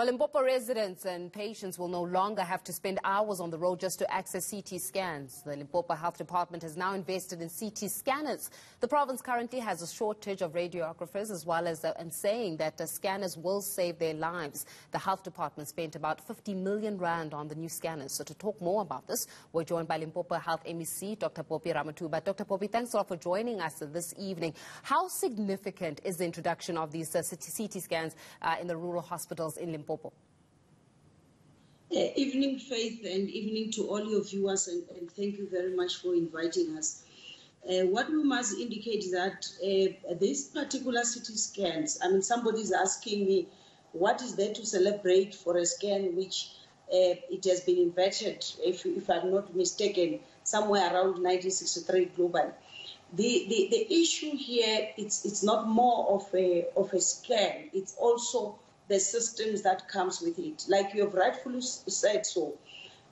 Well, Limpopo residents and patients will no longer have to spend hours on the road just to access CT scans. The Limpopo Health Department has now invested in CT scanners. The province currently has a shortage of radiographers as well as uh, and saying that the scanners will save their lives. The Health Department spent about 50 million rand on the new scanners. So to talk more about this, we're joined by Limpopo Health MEC, Dr. Phophi Ramathuba. Dr. Phophi, thanks a lot for joining us this evening. How significant is the introduction of these uh, CT scans uh, in the rural hospitals in Limpopo? Limpopo. Uh, evening, Faith, and evening to all your viewers, and, and thank you very much for inviting us. Uh, what we must indicate is that uh, these particular CT scans, I mean, somebody is asking me, what is there to celebrate for a scan which uh, it has been invented, if, if, I'm not mistaken, somewhere around 1963 globally. The, the, the issue here, it's, it's not more of a, of a scan, it's also the systems that comes with it. Like you have rightfully said so.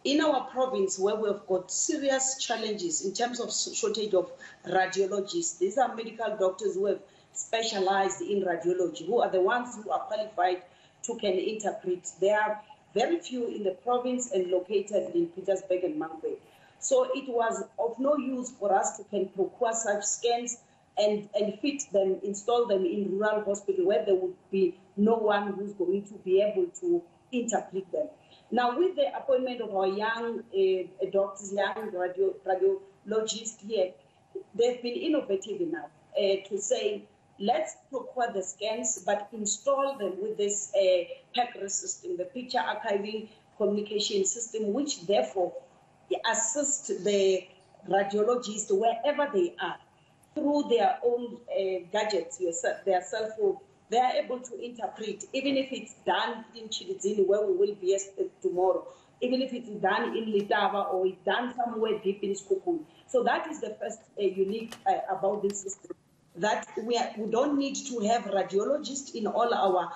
In our province, where we've got serious challenges in terms of shortage of radiologists, these are medical doctors who have specialized in radiology, who are the ones who are qualified to can interpret. There are very few in the province and located in Pietersburg and Mankweng. So it was of no use for us to can procure such scans and, and fit them, install them in rural hospital where there would be no one who's going to be able to interpret them. Now, with the appointment of our young uh, doctors, young radio, radiologists here, they've been innovative enough uh, to say, let's procure the scans, but install them with this uh, system, the picture archiving communication system, which therefore assists the radiologists wherever they are through their own uh, gadgets, their cell phone, they are able to interpret, even if it's done in Tshilidzini, where we will be tomorrow, even if it's done in Letaba or it's done somewhere deep in Sekhukhune. So that is the first uh, unique uh, about this system, that we, are, we don't need to have radiologists in all our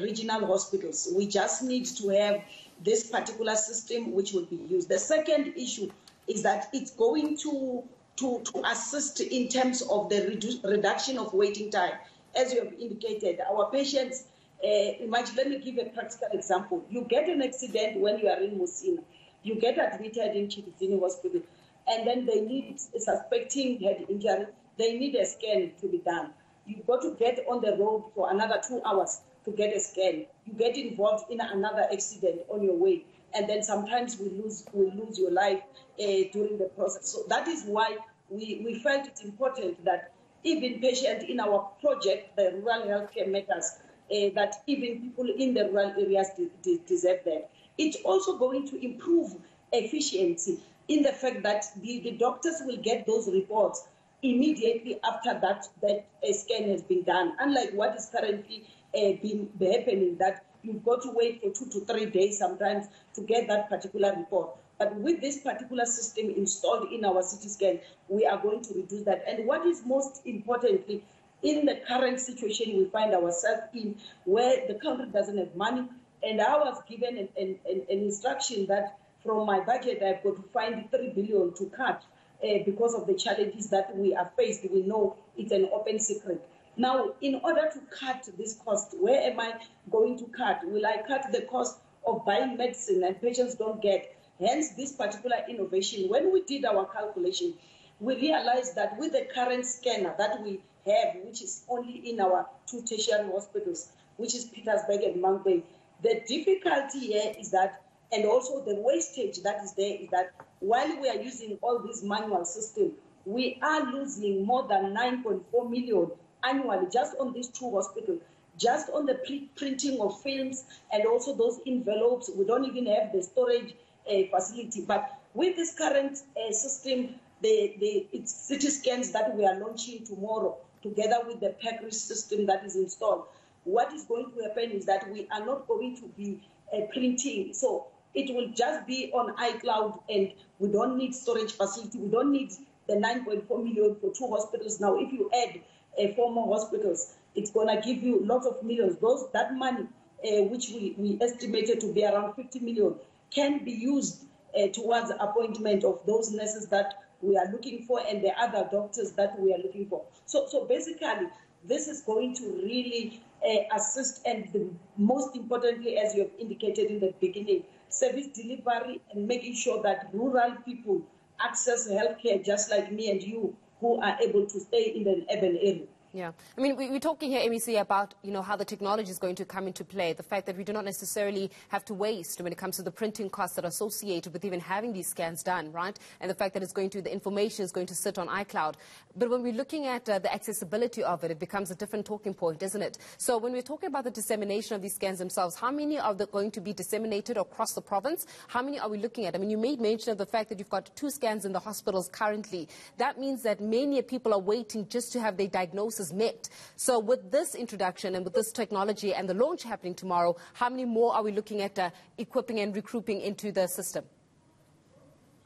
regional hospitals. We just need to have this particular system which will be used. The second issue is that it's going to to, to assist in terms of the redu- reduction of waiting time. As you have indicated, our patients, uh, imagine, let me give a practical example. You get an accident when you are in Musina, you get admitted in Tshilidzini Hospital, and then they need, suspecting head injury, they need a scan to be done. You've got to get on the road for another two hours to get a scan. You get involved in another accident on your way and then sometimes we lose we lose your life uh, during the process. So that is why we, we felt it important that even patients in our project, the rural healthcare matters, uh, that even people in the rural areas de- de- deserve that. It's also going to improve efficiency in the fact that the, the doctors will get those reports immediately after that that a scan has been done, unlike what is currently uh, been happening that you've got to wait for two to three days sometimes to get that particular report. But with this particular system installed in our CT scan, we are going to reduce that. And what is most importantly, in the current situation we find ourselves in, where the country doesn't have money, and I was given an, an, an instruction that from my budget I've got to find three billion to cut uh, because of the challenges that we are faced. We know it's an open secret. Now, in order to cut this cost, where am I going to cut? Will I cut the cost of buying medicine and patients don't get? Hence, this particular innovation, when we did our calculation, we realized that with the current scanner that we have, which is only in our two tertiary hospitals, which is Pietersburg and Mankweng, the difficulty here is that, and also the wastage that is there, is that while we are using all this manual system, we are losing more than 9.4 million annually just on these two hospitals, just on the printing of films and also those envelopes. We don't even have the storage uh, facility. But with this current uh, system, the, the it's CT scans that we are launching tomorrow, together with the PACRIS system that is installed, what is going to happen is that we are not going to be uh, printing. So it will just be on iCloud, and we don't need storage facility. We don't need the 9.4 million for two hospitals. Now, if you add uh, four more hospitals, it's going to give you lots of millions. Those that money, uh, which we, we estimated to be around 50 million, can be used uh, towards appointment of those nurses that we are looking for and the other doctors that we are looking for. So, so basically, this is going to really uh, assist and the, most importantly, as you have indicated in the beginning, service delivery and making sure that rural people access healthcare just like me and you who are able to stay in the urban area. Yeah. I mean, we, are talking here, MEC, about, you know, how the technology is going to come into play, the fact that we do not necessarily have to waste when it comes to the printing costs that are associated with even having these scans done, right? And the fact that it's going to, the information is going to sit on iCloud. But when we're looking at uh, the accessibility of it, it becomes a different talking point, isn't it? So when we're talking about the dissemination of these scans themselves, how many are going to be disseminated across the province? How many are we looking at? I mean, you made mention of the fact that you've got two scans in the hospitals currently. That means that many people are waiting just to have their diagnosis met. So with this introduction and with this technology and the launch happening tomorrow, how many more are we looking at uh, equipping and recruiting into the system?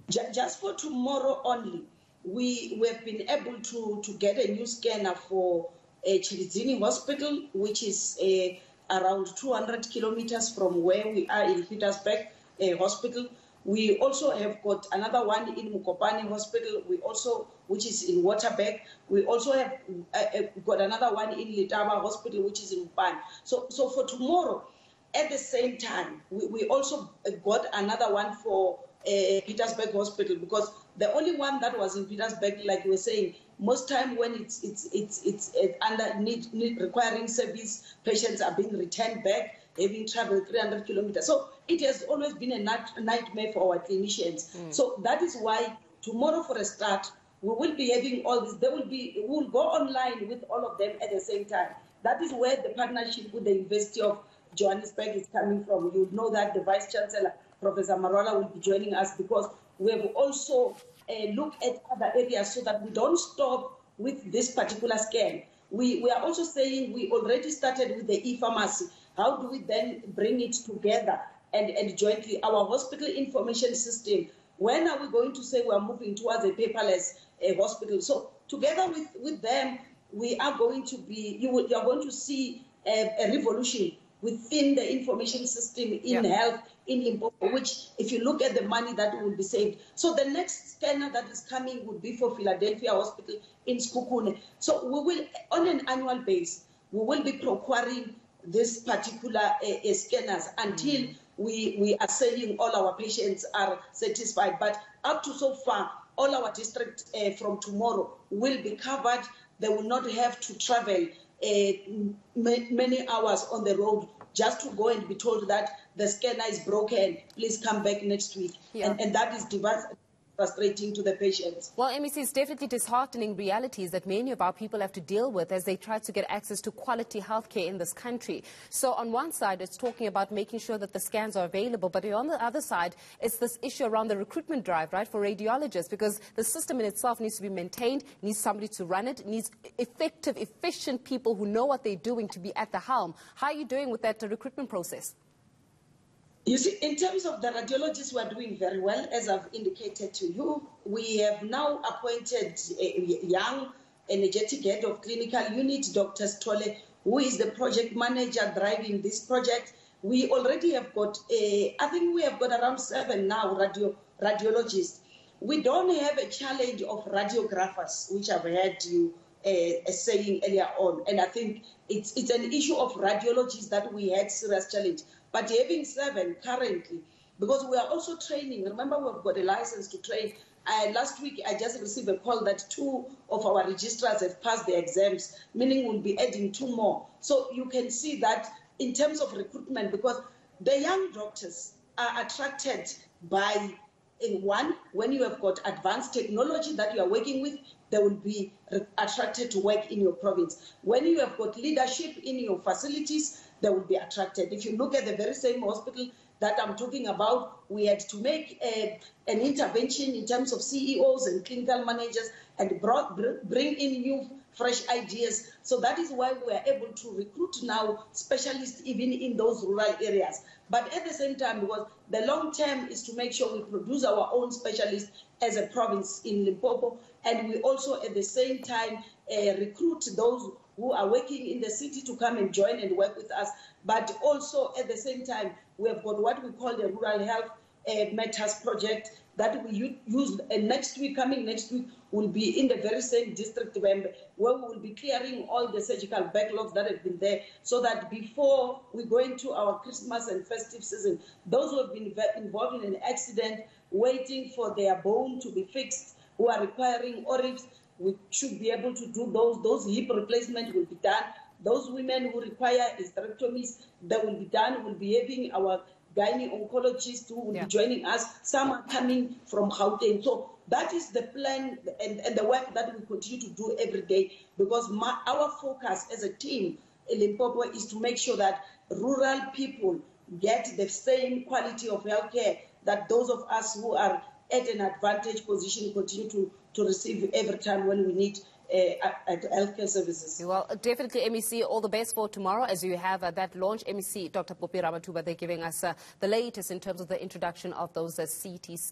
Just for tomorrow only, we, we have been able to, to get a new scanner for uh, Tshilidzini Hospital, which is uh, around 200 kilometers from where we are in Pietersburg uh, Hospital. We also have got another one in Mokopane Hospital. We also, which is in Waterberg. We also have uh, uh, got another one in Letaba Hospital, which is in Pan. So, so for tomorrow, at the same time, we, we also got another one for uh, Pietersburg Hospital because the only one that was in Pietersburg, like you were saying, most time when it's it's it's it's, under need, need requiring service, patients are being returned back having traveled 300 kilometers. So it has always been a, night, nightmare for our clinicians. Mm. So that is why tomorrow, for a start, we will be having all this. They will be, we will go online with all of them at the same time. That is where the partnership with the University of Johannesburg is coming from. You know that the Vice Chancellor, Professor Marwala, will be joining us because we have also uh, looked at other areas so that we don't stop with this particular scan. We, we are also saying we already started with the e-pharmacy. How do we then bring it together and, and jointly? Our hospital information system, when are we going to say we are moving towards a paperless uh, hospital? So together with, with them, we are going to be, you, will, you are going to see a, a revolution within the information system in yeah. health in Limpopo, which if you look at the money that will be saved. So the next scanner that is coming would be for Philadelphia Hospital in Sekhukhune. So we will, on an annual basis, we will be procuring this particular uh, scanners until mm. we, we are saying all our patients are satisfied. But up to so far, all our districts uh, from tomorrow will be covered. They will not have to travel many hours on the road just to go and be told that the scanner is broken. Please come back next week. Yeah. And, and that is frustrating to the patients. Well, MEC, it's definitely disheartening realities that many of our people have to deal with as they try to get access to quality healthcare in this country. So on one side, it's talking about making sure that the scans are available, but on the other side, it's this issue around the recruitment drive, right, for radiologists, because the system in itself needs to be maintained, needs somebody to run it, needs effective, efficient people who know what they're doing to be at the helm. How are you doing with that uh, recruitment process? You see, in terms of the radiologists, we are doing very well. As I've indicated to you, we have now appointed a young, energetic head of clinical unit, Dr. Stolle, who is the project manager driving this project. We already have got, a, I think we have got around seven now radio, radiologists. We don't have a challenge of radiographers, which I've heard you uh, saying earlier on. And I think it's, it's an issue of radiologists that we had serious challenge. But having seven currently, because we are also training, remember we've got a license to train. Uh, last week, I just received a call that two of our registrars have passed the exams, meaning we'll be adding two more. So you can see that in terms of recruitment, because the young doctors are attracted by in one, when you have got advanced technology that you are working with, they will be attracted to work in your province. When you have got leadership in your facilities, they will be attracted. If you look at the very same hospital that I'm talking about, we had to make a, an intervention in terms of CEOs and clinical managers and brought, bring in new fresh ideas. So that is why we are able to recruit now specialists even in those rural areas. But at the same time, because the long term is to make sure we produce our own specialists as a province in Limpopo, and we also at the same time uh, recruit those who are working in the city to come and join and work with us. But also at the same time, we have got what we call the rural health uh, Matters project that we use uh, next week, coming next week, will be in the very same district where, where we will be clearing all the surgical backlogs that have been there so that before we go into our Christmas and festive season, those who have been involved in an accident, waiting for their bone to be fixed, who are requiring ORIFs, we should be able to do those. Those hip replacement will be done. Those women who require hysterectomies, that will be done. We'll be having our gynae oncologists who will yeah. be joining us. Some are coming from Gauteng. So that is the plan and, and the work that we continue to do every day because my, our focus as a team in Limpopo is to make sure that rural people get the same quality of healthcare that those of us who are at an advantage position continue to, to receive every time when we need uh, at healthcare services. Well, definitely, MEC, all the best for tomorrow as you have uh, that launch. MEC, Dr. Phophi Ramathuba, they're giving us uh, the latest in terms of the introduction of those uh, CT scans.